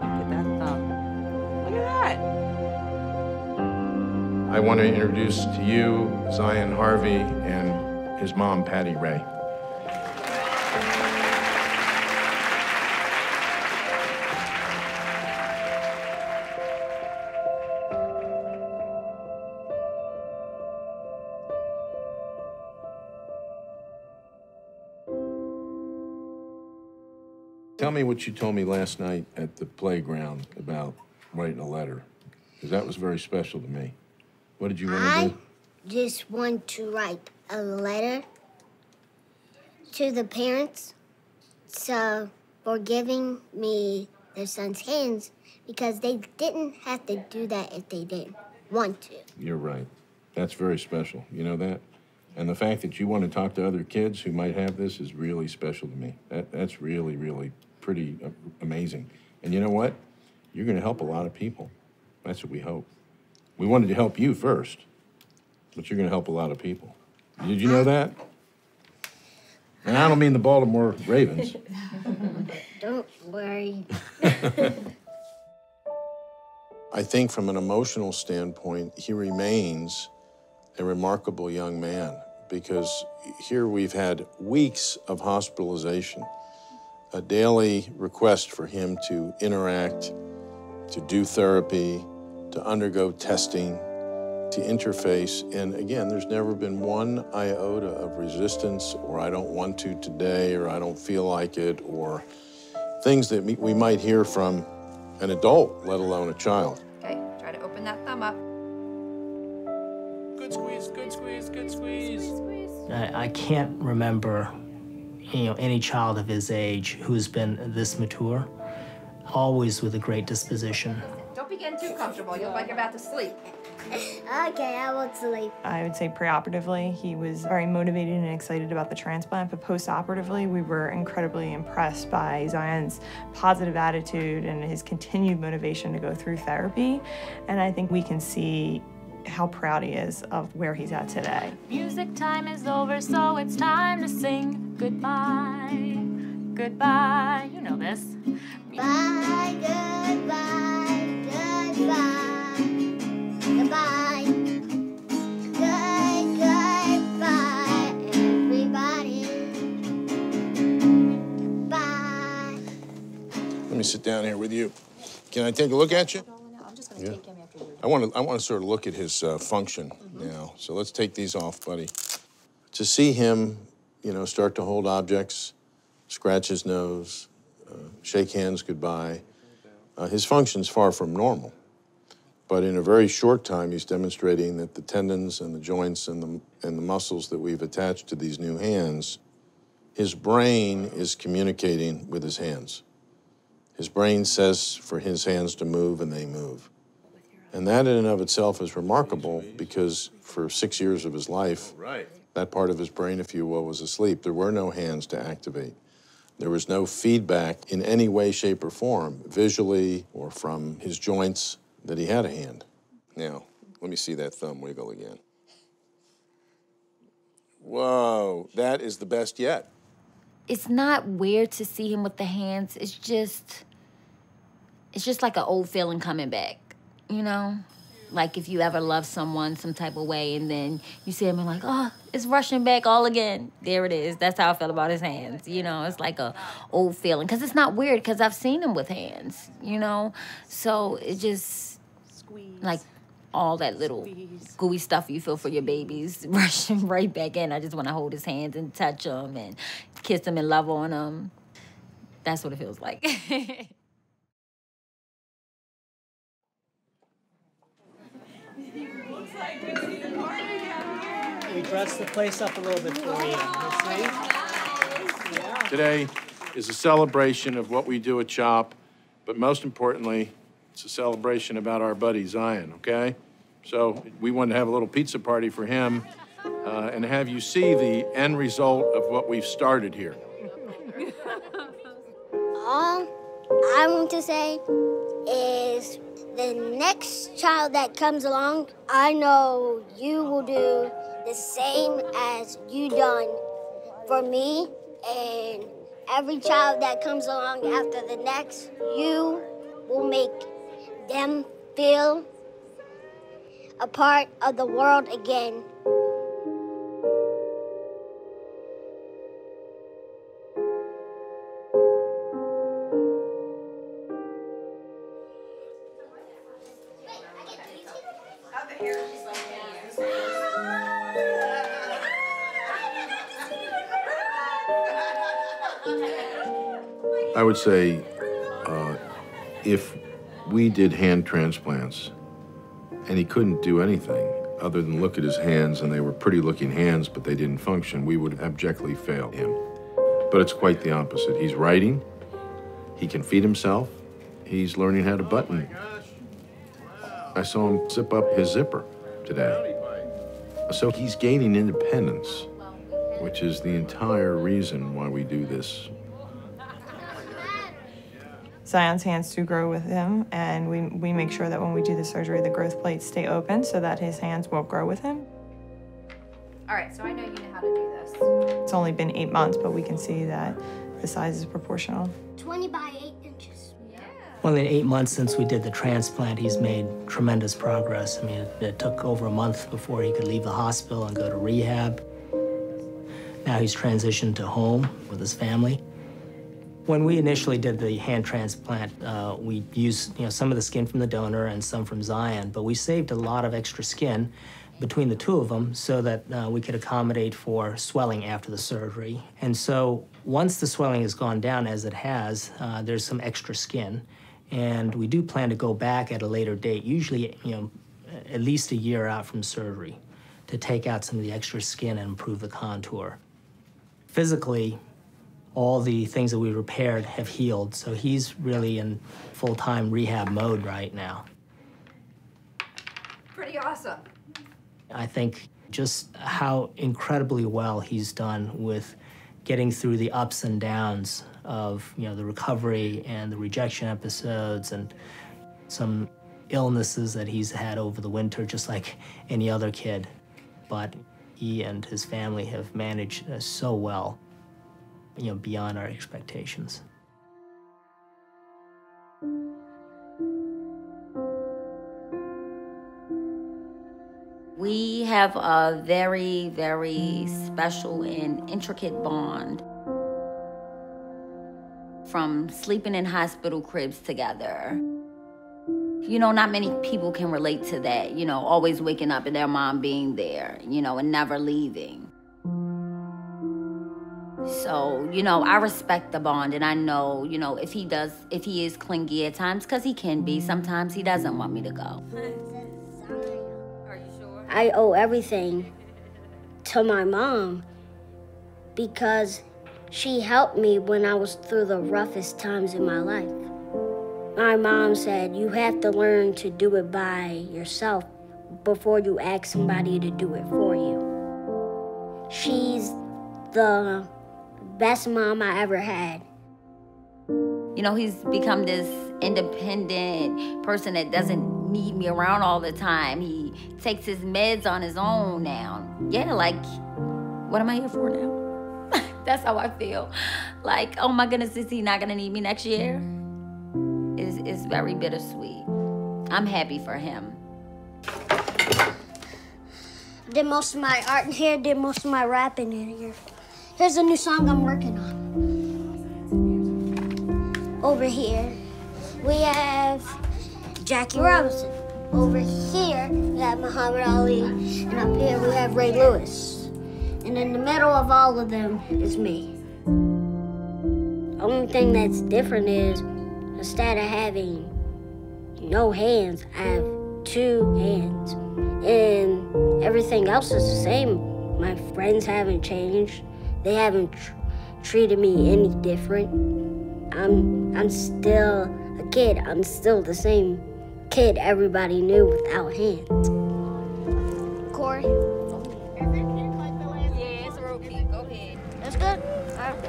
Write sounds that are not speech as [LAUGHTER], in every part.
Look at that thumb. Look at that. I want to introduce to you Zion Harvey and his mom, Pattie Ray. Tell me what you told me last night at the playground about writing a letter, because that was very special to me. What did you want to do? I just want to write a letter to the parents so for giving me their son's hands because they didn't have to do that if they didn't want to. You're right. That's very special. You know that? And the fact that you want to talk to other kids who might have this is really special to me. That, that's really, really pretty uh, amazing. And you know what? You're going to help a lot of people. That's what we hope. We wanted to help you first, but you're going to help a lot of people. Did you know that? And I don't mean the Baltimore Ravens. [LAUGHS] Don't worry. [LAUGHS] I think from an emotional standpoint, he remains a remarkable young man because here we've had weeks of hospitalization, a daily request for him to interact, to do therapy, to undergo testing, to interface. And again, there's never been one iota of resistance or I don't want to today or I don't feel like it or things that we- we might hear from an adult, let alone a child. Okay, try to open that thumb up. Good squeeze, good squeeze, good squeeze. I, I can't remember, you know, any child of his age who's been this mature, always with a great disposition. Don't be getting too comfortable. You look like you're about to sleep. Okay, I won't sleep. I would say preoperatively, he was very motivated and excited about the transplant, but postoperatively, we were incredibly impressed by Zion's positive attitude and his continued motivation to go through therapy. And I think we can see how proud he is of where he's at today. Music time is over, so it's time to sing goodbye. Goodbye. You know this. Bye, goodbye, goodbye, goodbye. Good, goodbye, everybody. Bye. Let me sit down here with you. Can I take a look at you? I'm Yeah. I want to. I want to sort of look at his uh, function now. So let's take these off, buddy. To see him, you know, start to hold objects, scratch his nose, uh, shake hands goodbye. Uh, his function's far from normal, but in a very short time, he's demonstrating that the tendons and the joints and the and the muscles that we've attached to these new hands, his brain is communicating with his hands. His brain says for his hands to move, and they move. And that in and of itself is remarkable because for six years of his life, that part of his brain, if you will, was asleep. There were no hands to activate. There was no feedback in any way, shape, or form, visually or from his joints, that he had a hand. Now, let me see that thumb wiggle again. Whoa, that is the best yet. It's not weird to see him with the hands. It's just it's just like an old feeling coming back, you know? Like if you ever love someone some type of way and then you see him and like, oh, it's rushing back all again. There it is. That's how I feel about his hands. You know, it's like a old feeling. Cause it's not weird because I've seen him with hands, you know? So it just like all that little gooey stuff you feel for your babies [LAUGHS] rushing right back in. I just want to hold his hands and touch them and kiss them and love on them. That's what it feels like. [LAUGHS] We dressed the place up a little bit for you. You see? Today is a celebration of what we do at CHOP, but most importantly, it's a celebration about our buddy Zion, okay? So we wanted to have a little pizza party for him uh, and have you see the end result of what we've started here. All I want to say is the next child that comes along, I know you will do the same as you done for me and every child that comes along after the next, you will make them feel a part of the world again. Would say uh, if we did hand transplants and he couldn't do anything other than look at his hands and they were pretty looking hands but they didn't function, we would abjectly fail him. But it's quite the opposite. He's writing, he can feed himself, he's learning how to button. I saw him zip up his zipper today. So he's gaining independence, which is the entire reason why we do this Zion's hands do grow with him, and we, we make sure that when we do the surgery, the growth plates stay open so that his hands won't grow with him. All right, so I know you know how to do this. It's only been eight months, but we can see that the size is proportional. 20 by 8 inches. Well, in eight months since we did the transplant, he's made tremendous progress. I mean, it, it took over a month before he could leave the hospital and go to rehab. Now he's transitioned to home with his family. When we initially did the hand transplant, uh, we used you know some of the skin from the donor and some from Zion, but we saved a lot of extra skin between the two of them so that uh, we could accommodate for swelling after the surgery. And so once the swelling has gone down, as it has, uh, there's some extra skin, and we do plan to go back at a later date, usually you know at least a year out from surgery, to take out some of the extra skin and improve the contour. Physically, all the things that we repaired have healed. So he's really in full time rehab mode right now. Pretty awesome. I think just how incredibly well he's done with getting through the ups and downs of you know the recovery and the rejection episodes and some illnesses that he's had over the winter just like any other kid but he and his family have managed uh, so well you know, beyond our expectations. We have a very, very special and intricate bond. From sleeping in hospital cribs together. You know, not many people can relate to that, you know, always waking up and their mom being there, you know, and never leaving. So, you know, I respect the bond and I know, you know, if he does, if he is clingy at times, because he can be, sometimes he doesn't want me to go. I owe everything to my mom because she helped me when I was through the roughest times in my life. My mom said, You have to learn to do it by yourself before you ask somebody to do it for you. She's the best mom I ever had. You know, he's become this independent person that doesn't need me around all the time. He takes his meds on his own now. Yeah, like, what am I here for now? [LAUGHS] That's how I feel. Like, oh my goodness, is he not gonna need me next year? Is it's very bittersweet. I'm happy for him. Did most of my art in here, did most of my rapping in here. Here's a new song I'm working on. Over here, we have Jackie Robinson. Over here, we have Muhammad Ali. And up here, we have Ray Lewis. And in the middle of all of them is me. The only thing that's different is instead of having no hands, I have two hands. And everything else is the same. My friends haven't changed. They haven't tr- treated me any different. I'm I'm still a kid. I'm still the same kid everybody knew without hands. Corey. Yeah, it's a repeat. Go ahead. That's good. Happy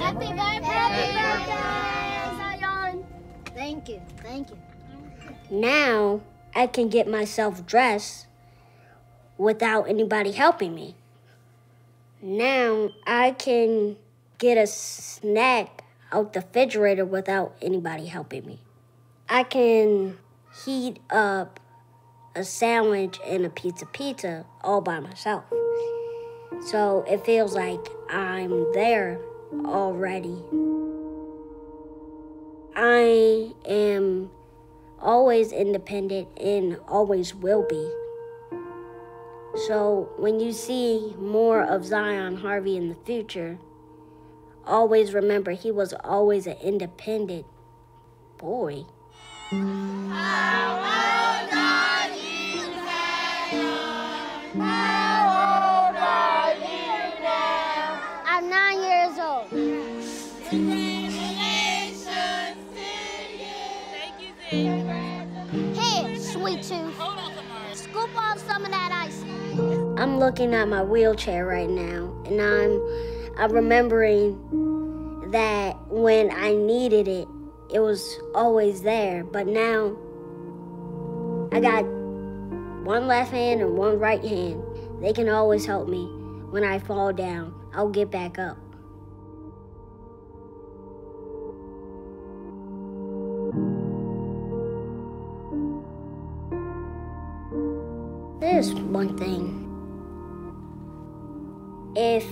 birthday, Happy birthday, Zion. Thank you. Thank you. Now I can get myself dressed without anybody helping me. Now I can get a snack out the refrigerator without anybody helping me. I can heat up a sandwich and a pizza pizza all by myself. So it feels like I'm there already. I am always independent and always will be. So when you see more of Zion Harvey in the future, always remember he was always an independent boy. Looking at my wheelchair right now, and I'm, I'm remembering that when I needed it, it was always there. But now, I got one left hand and one right hand. They can always help me. When I fall down, I'll get back up. There's one thing. If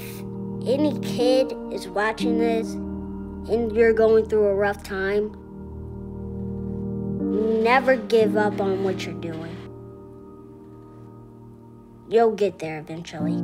any kid is watching this and you're going through a rough time, never give up on what you're doing. You'll get there eventually.